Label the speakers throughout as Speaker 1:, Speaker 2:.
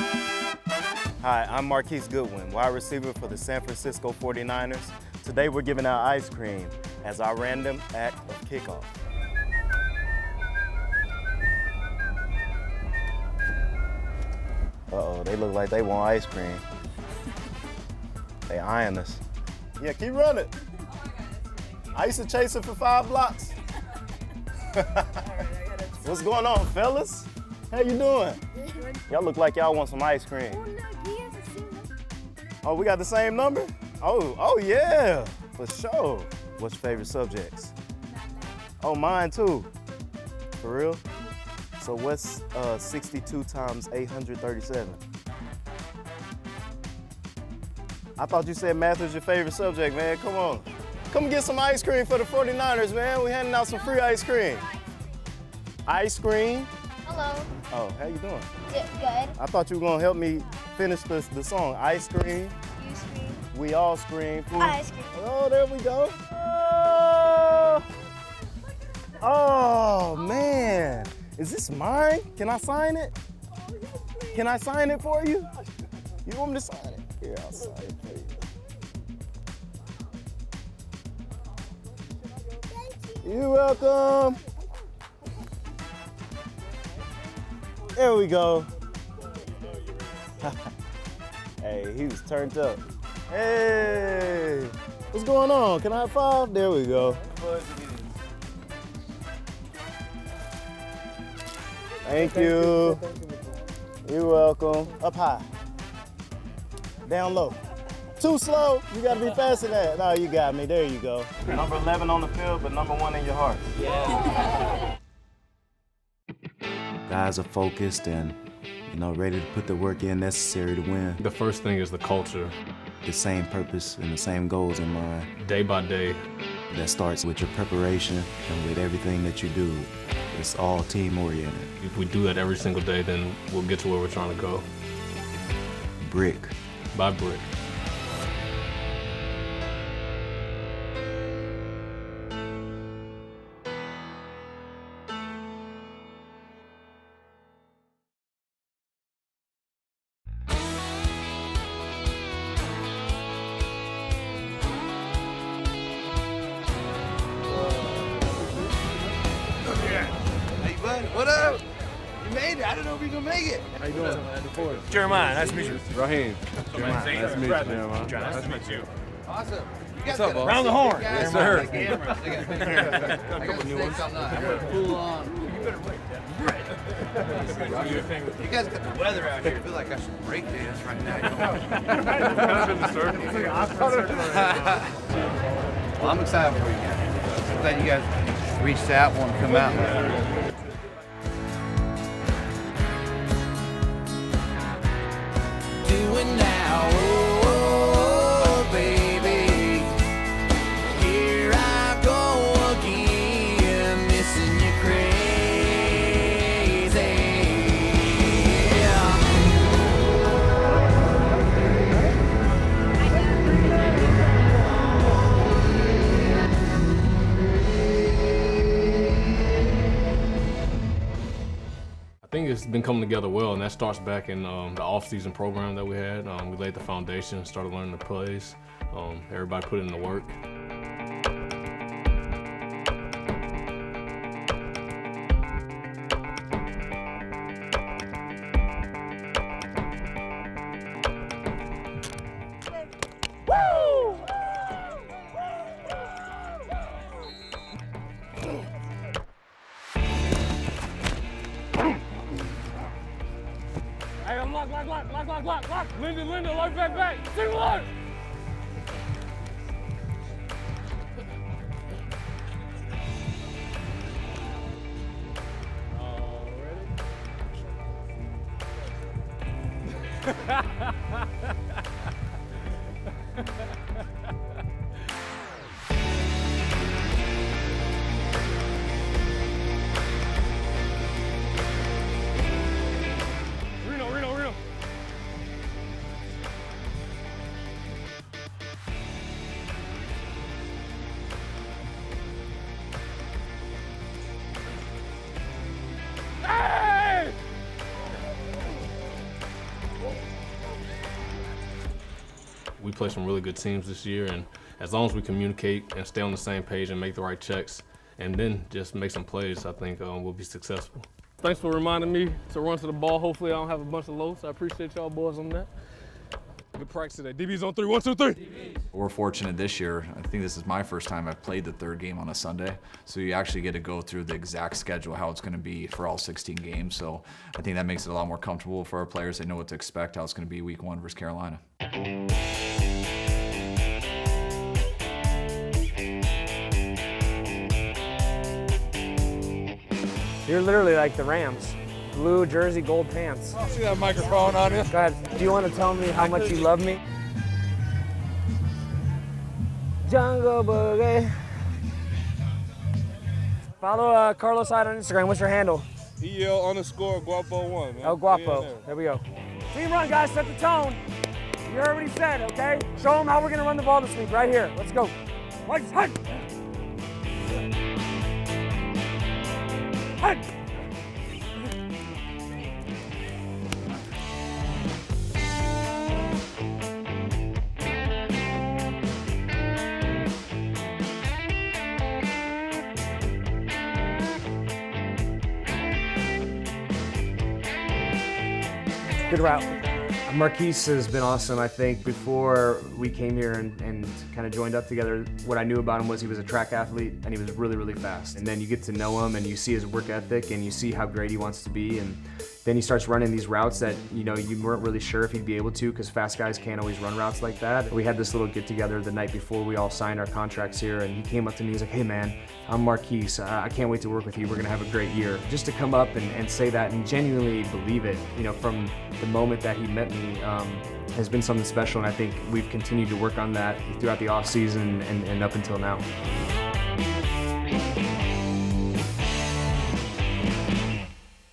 Speaker 1: Hi, I'm Marquise Goodwin, wide receiver for the San Francisco 49ers. Today we're giving out ice cream as our random act of kickoff. Uh-oh, they look like they want ice cream. They eyeing us. Yeah, keep running. I used to chase it for five blocks. What's going on, fellas? How you doing? Y'all look like y'all want some ice cream. Oh, we got the same number? Oh, oh yeah, for sure. What's your favorite subjects? Oh, mine too. For real? So what's uh, 62 times 837? I thought you said math was your favorite subject, man. Come on. Come get some ice cream for the 49ers, man. We're handing out some free ice cream. Ice cream.
Speaker 2: Hello.
Speaker 1: Oh, how you doing?
Speaker 2: Good.
Speaker 1: I thought you were gonna help me finish the, the song. Ice cream.
Speaker 2: You scream.
Speaker 1: We all scream. Food.
Speaker 2: Ice cream.
Speaker 1: Oh, there we go. Oh, oh man. Is this mine? Can I sign it? Can I sign it for you? You want me to sign it? Here, I'll sign it for you. You're welcome. There we go. hey, he was turned up. Hey, what's going on? Can I have five? There we go. Thank you. You're welcome. Up high. Down low. Too slow. You gotta be faster than that. No, you got me. There you go. Number 11 on the field, but number one in your heart. Guys are focused and, you know, ready to put the work in necessary to win.
Speaker 3: The first thing is the culture.
Speaker 1: The same purpose and the same goals in mind.
Speaker 3: Day by day,
Speaker 1: That starts with your preparation and with everything that you do. It's all team oriented.
Speaker 3: if we do that every single day, then we'll get to where we're trying to go.
Speaker 1: Brick
Speaker 3: By brick.
Speaker 4: What up? You made it. I didn't know if you were gonna make it.
Speaker 5: How you doing?
Speaker 6: Jeremiah, nice to meet you.
Speaker 5: Raheem. Jeremiah, Nice to meet you, Jeremiah.
Speaker 6: Nice to meet you.
Speaker 4: Awesome.
Speaker 5: What's up, boss?
Speaker 6: Round the horn.
Speaker 4: Yes,
Speaker 5: sir.
Speaker 4: I got a couple new ones. I'm not. Gonna pull on. You guys got the weather out here. I feel like I should break dance right now. well, I'm excited for you guys. I'm glad you guys reached out, want to come out.
Speaker 3: It's been coming together well, and that starts back in um, the off-season program that we had. Um, we laid the foundation, started learning the plays. Um, everybody put in the work.
Speaker 6: Ha ha ha ha!
Speaker 3: We play some really good teams this year, and as long as we communicate and stay on the same page and make the right checks, and then just make some plays, I think um, we'll be successful.
Speaker 5: Thanks for reminding me to run to the ball. Hopefully, I don't have a bunch of lows. I appreciate y'all boys on that. Good practice today. DB's on three. One, two, three.
Speaker 2: We're fortunate this year. I think this is my first time I've played the third game on a Sunday. So you actually get to go through the exact schedule, how it's going to be for all 16 games. So I think that makes it a lot more comfortable for our players. They know what to expect, how it's going to be week one versus Carolina.
Speaker 7: You're literally like the Rams. Blue jersey, gold pants.
Speaker 8: I see that microphone on you?
Speaker 7: Go ahead. Do you want to tell me how much you love me? Jungle Boogie. Follow uh, Carlos Hyde on Instagram. What's your handle?
Speaker 8: EL underscore Guapo one. Man.
Speaker 7: El Guapo. There we go. Team run, guys. Set the tone. You heard what he said, okay? Show them how we're going to run the ball this week right here. Let's go. Hyde. Good route.
Speaker 9: Uh, Marquise has been awesome. I think before we came here and, and kind of joined up together, what I knew about him was he was a track athlete and he was really, really fast. And then you get to know him and you see his work ethic and you see how great he wants to be. And then he starts running these routes that you know you weren't really sure if he'd be able to because fast guys can't always run routes like that. We had this little get together the night before we all signed our contracts here, and he came up to me. And he's like, "Hey man, I'm Marquise. I can't wait to work with you. We're gonna have a great year." Just to come up and, and say that and genuinely believe it, you know, from the moment that he met me. Um, has been something special, and I think we've continued to work on that throughout the off season and, and up until now.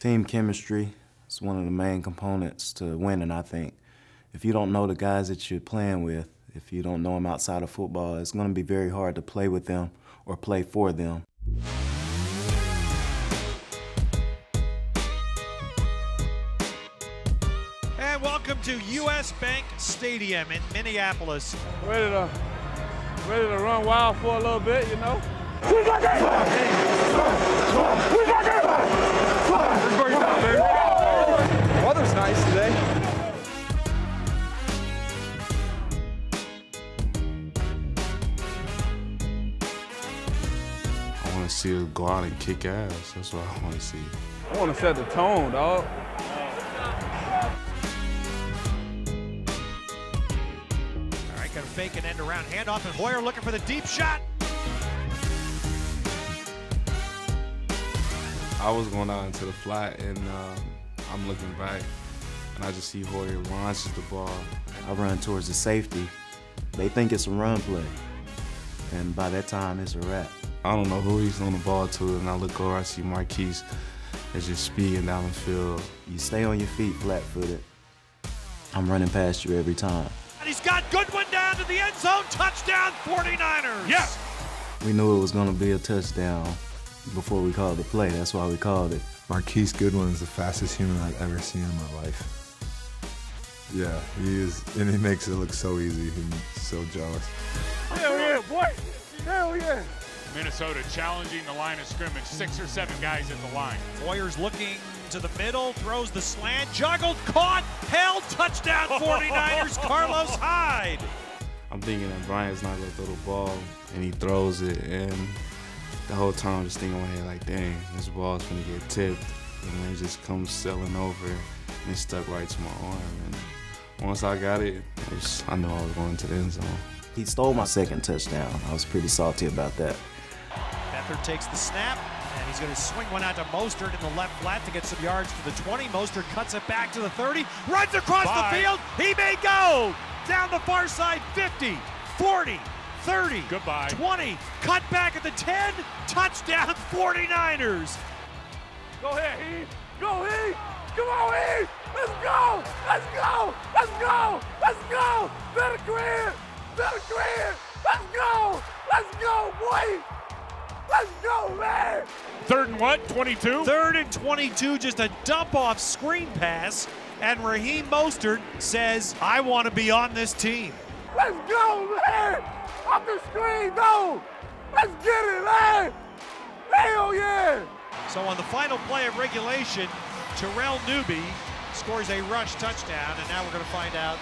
Speaker 10: Team chemistry is one of the main components to winning, I think. If you don't know the guys that you're playing with, if you don't know them outside of football, it's going to be very hard to play with them or play for them.
Speaker 11: And welcome to US Bank Stadium in Minneapolis.
Speaker 8: Ready to, ready to run wild for a little bit, you know? Weather's
Speaker 12: see us go out and kick ass. That's what I want to see.
Speaker 8: I want to set the tone, dog.
Speaker 11: All right, gonna fake an end around handoff, and Hoyer looking for the deep shot.
Speaker 12: I was going out into the flat, and um, I'm looking back, and I just see Hoyer launches the ball.
Speaker 10: I run towards the safety. They think it's a run play. And by that time, it's a wrap.
Speaker 12: I don't know who he's on the ball to, and I look over, I see Marquise is just speeding down the field.
Speaker 10: You stay on your feet flat footed. I'm running past you every time.
Speaker 11: And he's got Goodwin down to the end zone. Touchdown, 49ers.
Speaker 5: Yes.
Speaker 10: We knew it was going to be a touchdown before we called the play. That's why we called it.
Speaker 13: Marquise Goodwin is the fastest human I've ever seen in my life. Yeah, he is, and he makes it look so easy. I'm so jealous.
Speaker 5: Hell yeah, boy. Hell yeah.
Speaker 14: Minnesota challenging the line of scrimmage. Six or seven guys at the line.
Speaker 11: Hoyer's looking to the middle, throws the slant, juggled, caught, held, touchdown, 49ers, Carlos Hyde.
Speaker 12: I'm thinking that Brian's not gonna throw the ball, and he throws it, and the whole time I'm just thinking in my head like, dang, this ball's gonna get tipped, and then it just comes sailing over, and it stuck right to my arm. And once I got it, it was, I knew I was going to the end zone.
Speaker 10: He stole my second touchdown. I was pretty salty about that.
Speaker 11: Beathard takes the snap, and he's going to swing one out to Mostert in the left flat to get some yards to the 20. Mostert cuts it back to the 30, runs across
Speaker 14: Bye.
Speaker 11: the field. He may go down the far side 50, 40, 30,
Speaker 14: Goodbye.
Speaker 11: 20, cut back at the 10, touchdown 49ers.
Speaker 5: Go ahead, Heath. Go, Heath. Come on, Heath. Let's go. Let's go. Let's go. Let's go. Better career. Better career. Let's go. Let's go, boy. Let's go, man.
Speaker 14: Third and what? 22?
Speaker 11: Third and 22, just a dump off screen pass. And Raheem Mostert says, I want to be on this team.
Speaker 6: Let's go, man! Off the screen, though! Let's get it, man! Hell yeah!
Speaker 11: So on the final play of regulation, Terrell Newby scores a rush touchdown, and now we're going to find out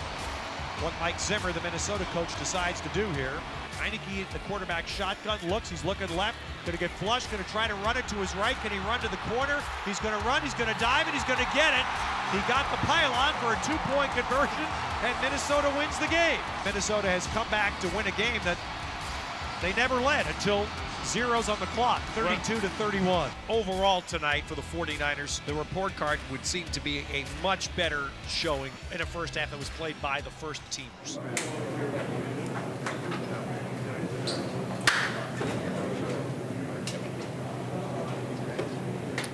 Speaker 11: what Mike Zimmer, the Minnesota coach, decides to do here. Heinicke, the quarterback shotgun, looks. He's looking left. Going to get flushed. Going to try to run it to his right. Can he run to the corner? He's going to run. He's going to dive, and he's going to get it. He got the pylon for a two-point conversion, and Minnesota wins the game. Minnesota has come back to win a game that they never led until zeros on the clock, 32 to 31.
Speaker 15: Overall tonight for the 49ers, the report card would seem to be a much better showing in a first half that was played by the first teamers.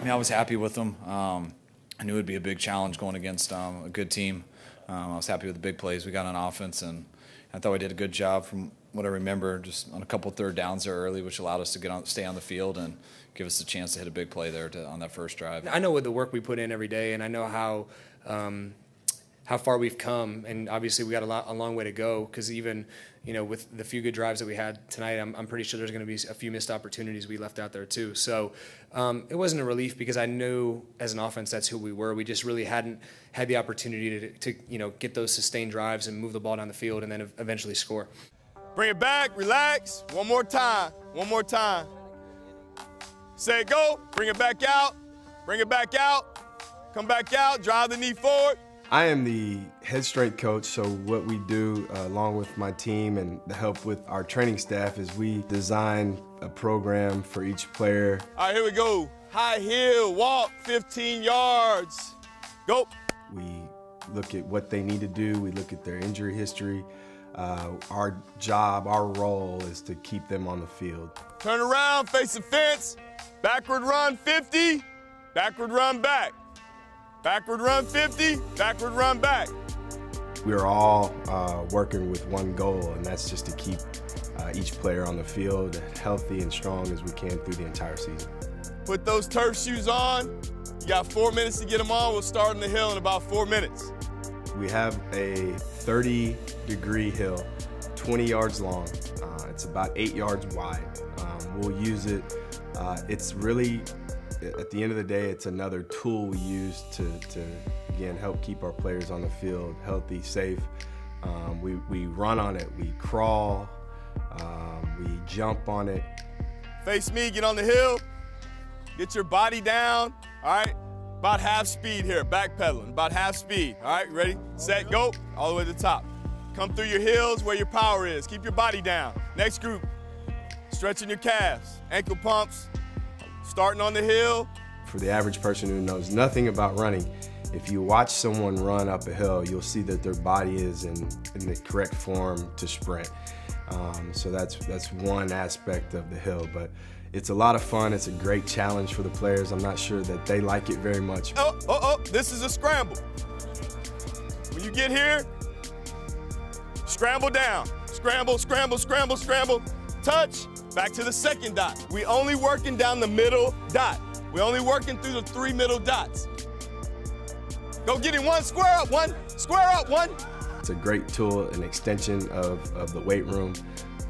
Speaker 2: Mean, I was happy with them. Um, I knew it would be a big challenge going against um, a good team. Um, I was happy with the big plays we got on offense, and I thought we did a good job from what I remember, just on a couple third downs there early, which allowed us to get on, stay on the field and give us a chance to hit a big play there to, on that first drive.
Speaker 9: I know with the work we put in every day, and I know how um, how far we've come, and obviously we got a, lot, a long way to go. Because even you know with the few good drives that we had tonight, I'm, I'm pretty sure there's going to be a few missed opportunities we left out there too. So um, it wasn't a relief because I knew as an offense that's who we were. We just really hadn't had the opportunity to, to you know get those sustained drives and move the ball down the field and then eventually score.
Speaker 6: Bring it back, relax. One more time, one more time. Say go, bring it back out, bring it back out, come back out, drive the knee forward.
Speaker 16: I am the head strength coach, so what we do uh, along with my team and the help with our training staff is we design a program for each player.
Speaker 6: All right, here we go. High heel, walk, 15 yards. Go.
Speaker 16: We look at what they need to do, we look at their injury history. Uh, our job, our role is to keep them on the field.
Speaker 6: Turn around, face the fence. Backward run 50, backward run back. Backward run 50, backward run back.
Speaker 16: We're all uh, working with one goal, and that's just to keep uh, each player on the field healthy and strong as we can through the entire season.
Speaker 6: Put those turf shoes on. You got four minutes to get them on. We'll start on the hill in about four minutes.
Speaker 16: We have a 30 degree hill, 20 yards long. Uh, it's about eight yards wide. Um, we'll use it. Uh, it's really, at the end of the day, it's another tool we use to, to again, help keep our players on the field healthy, safe. Um, we, we run on it, we crawl, um, we jump on it.
Speaker 6: Face me, get on the hill. Get your body down, all right? About half speed here, backpedaling, about half speed. All right, ready, set, go, all the way to the top. Come through your heels where your power is. Keep your body down. Next group, stretching your calves, ankle pumps, starting on the hill.
Speaker 16: For the average person who knows nothing about running, if you watch someone run up a hill, you'll see that their body is in, in the correct form to sprint. Um, so that's, that's one aspect of the hill, but it's a lot of fun. It's a great challenge for the players. I'm not sure that they like it very much.
Speaker 6: Oh, oh, oh, this is a scramble. When you get here, scramble down. Scramble, scramble, scramble, scramble. Touch, back to the second dot. We only working down the middle dot. We only working through the three middle dots. Go get him one, square up, one, square up, one.
Speaker 16: It's a great tool, an extension of, of the weight room.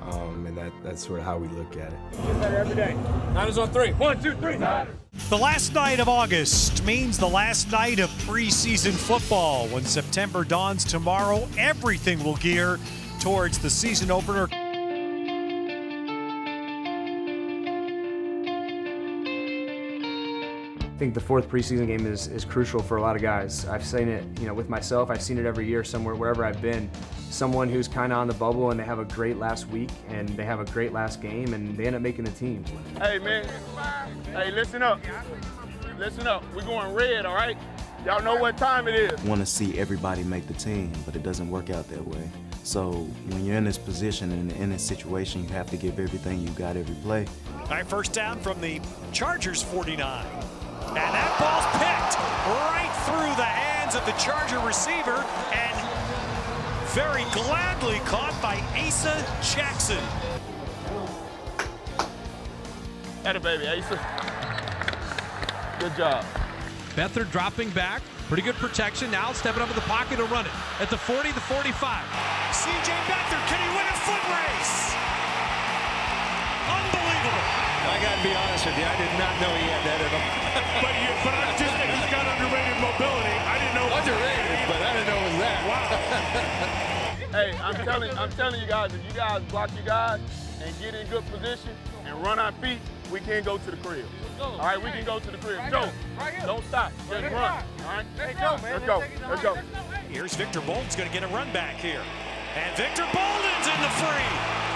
Speaker 16: Um, and that, that's sort of how we look at it.
Speaker 17: Get better every day. Niners on three. One, two, three. Niners.
Speaker 11: The last night of August means the last night of preseason football. When September dawns tomorrow, everything will gear towards the season opener.
Speaker 9: I think the fourth preseason game is, is crucial for a lot of guys. I've seen it, you know, with myself. I've seen it every year somewhere, wherever I've been. Someone who's kind of on the bubble and they have a great last week and they have a great last game and they end up making the team.
Speaker 6: Hey, man. Hey, listen up. Listen up. We're going red, all right? Y'all know what time it is.
Speaker 10: want to see everybody make the team, but it doesn't work out that way. So when you're in this position and in this situation, you have to give everything you got every play.
Speaker 11: All right, first down from the Chargers 49. And that ball's picked right through the hands of the Charger receiver and very gladly caught by Asa Jackson.
Speaker 6: Atta baby, Asa. Good job.
Speaker 18: Beathard dropping back. Pretty good protection. Now stepping up in the pocket to run it. At the 40, the 45.
Speaker 11: CJ Beathard, can he win a foot race? Unbelievable.
Speaker 14: I got to be honest with you, I did not know he had that in him. but, you, but I'm just saying, he's got underrated mobility. I didn't know. Underrated, but I didn't know it was that. Wow.
Speaker 19: hey, I'm telling, I'm telling you guys, if you guys block your guys and get in good position and run our feet, we can go to the crib. All right, we can go to the crib. Joe, don't stop. Just run. All right? Let's go. Let's go.
Speaker 11: Here's Victor Bolden's going to get a run back here. And Victor Bolden's in the free.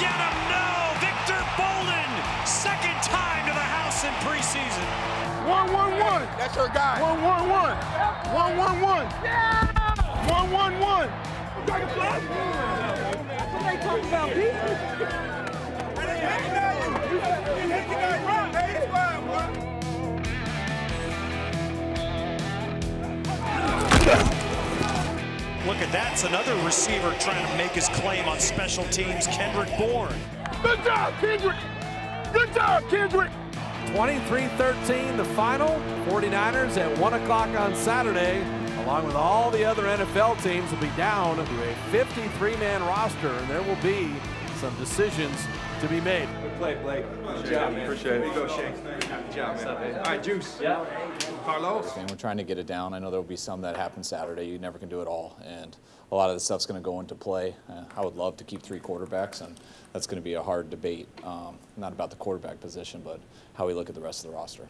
Speaker 11: Get him. No, Victor Bolden, second time to the house in preseason.
Speaker 19: One, one, one. That's your guy. One, one, one. One, one, one. Yeah. One, one, one. Dragonfly. Somebody talking about defense.
Speaker 11: Look at that. It's another receiver trying to make his claim on special teams, Kendrick Bourne.
Speaker 19: Good job, Kendrick. Good job, Kendrick.
Speaker 20: 23-13 the final. 49ers at 1 o'clock on Saturday, along with all the other NFL teams, will be down to a 53-man roster, and there will be some decisions to be made.
Speaker 21: Good play, Blake. Good job, man. Appreciate it. Here you go, Shane. Good job, man. All right, Juice. Yeah. Carlos.
Speaker 2: And we're trying to get it down. I know there will be some that happen Saturday. You never can do it all, and a lot of the stuff's going to go into play. Uh, I would love to keep three quarterbacks, and that's going to be a hard debate. Um, not about the quarterback position, but how we look at the rest of the roster.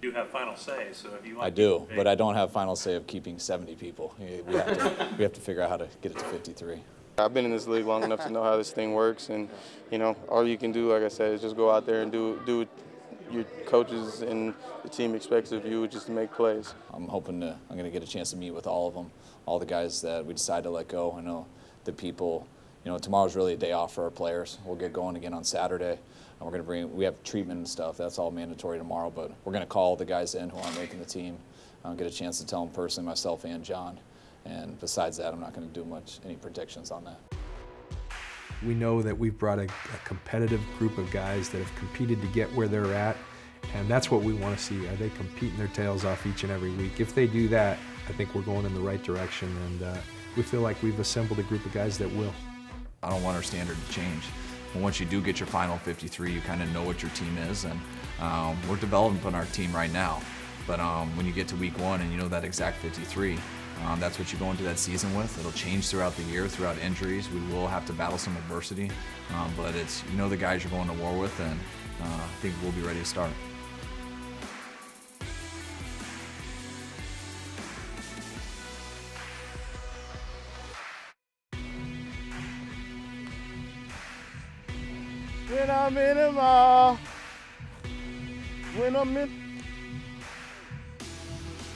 Speaker 22: You have final say, so if you want
Speaker 2: I do, but I don't have final say of keeping 70 people. We have to, we have to figure out how to get it to 53.
Speaker 23: I've been in this league long enough to know how this thing works, and you know, all you can do, like I said, is just go out there and do do what your coaches and the team expects of you, just to make plays.
Speaker 2: I'm hoping to. I'm going to get a chance to meet with all of them, all the guys that we decide to let go. I know the people. You know, tomorrow's really a day off for our players. We'll get going again on Saturday, and we're going to bring. We have treatment and stuff. That's all mandatory tomorrow, but we're going to call the guys in who aren't making the team. I'll get a chance to tell them personally, myself and John. And besides that, I'm not going to do much, any predictions on that.
Speaker 24: We know that we've brought a, a, competitive group of guys that have competed to get where they're at, and that's what we want to see. Are they competing their tails off each and every week? If they do that, I think we're going in the right direction, and uh, we feel like we've assembled a group of guys that will.
Speaker 2: I don't want our standard to change. But once you do get your final 53, you kind of know what your team is, and um, we're developing on our team right now. But um, when you get to week one and you know that exact 53, um, that's what you go into that season with. It'll change throughout the year, throughout injuries. We will have to battle some adversity, um, but it's you know the guys you're going to war with, and uh, I think we'll be ready to start.
Speaker 1: When I'm in the mall, when I'm in,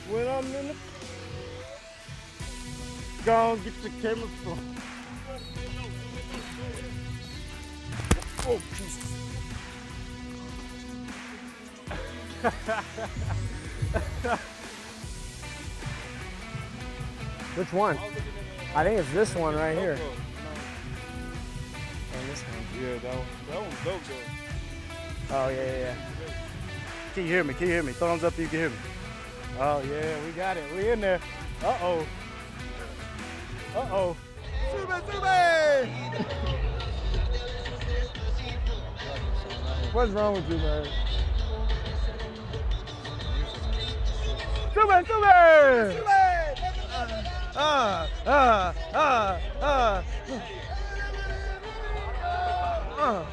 Speaker 1: when I'm in the Go and get the chemical. Oh, Jesus.
Speaker 5: Which one? I think it's this one right here.
Speaker 1: Oh, this one. Yeah, that one. That one's dope, though.
Speaker 5: Oh, yeah, yeah, yeah.
Speaker 1: Can you hear me? Can you hear me? Thumbs up if you can hear me. Oh, yeah, we got it. We in there. Uh-oh. Uh-oh. Sube, sube! What's wrong with you, man? Sube, sube! Ah, ah, ah, ah. Ah.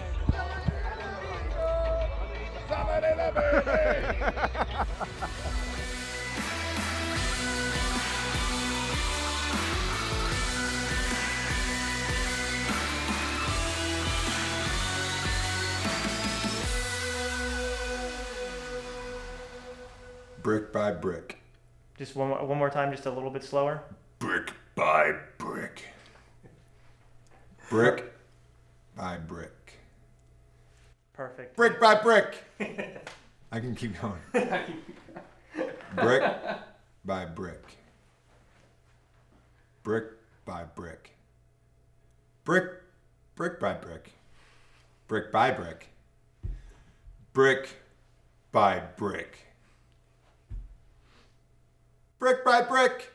Speaker 13: Brick by brick.
Speaker 25: Just one, more- one more time, just a little bit slower.
Speaker 13: Brick by brick. Brick by brick.
Speaker 25: Perfect.
Speaker 13: Brick by brick. I can keep going. brick by brick. Brick by brick. Brick, brick by brick. Brick by brick. Brick by brick. Brick by brick.